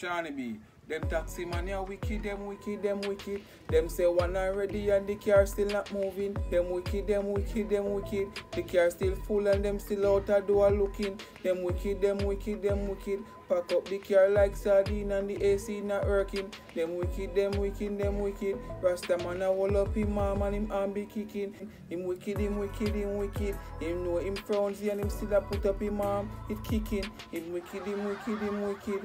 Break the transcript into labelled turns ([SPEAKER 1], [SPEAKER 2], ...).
[SPEAKER 1] Seani B. Them taxi man, are wicked, them wicked, them wicked. Them say one already and the car still not moving. Them wicked, them wicked, them wicked. The car still full and them still out a door looking. Them wicked, them wicked, them wicked. Pack up the car like sardine and the AC not working. Them wicked, them wicked, them wicked. Rasta man a wall up him mom and him arm be kicking. Him wicked, him wicked, him wicked. Him know him frownsy and him still a put up him arm. It kicking. Him wicked, him wicked, him wicked.